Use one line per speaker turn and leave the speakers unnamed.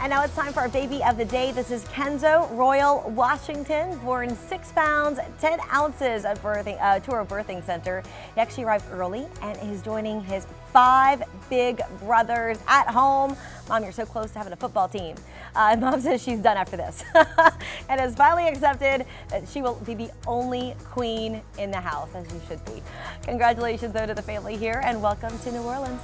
And now it's time for our baby of the day. This is Kenzo Royal Washington, born six pounds, 10 ounces at birthing, uh, Touro Birthing Center. He actually arrived early and is joining his five big brothers at home. Mom, you're so close to having a football team. Uh, Mom says she's done after this and has finally accepted that she will be the only queen in the house, as you should be. Congratulations, though, to the family here and welcome to New Orleans.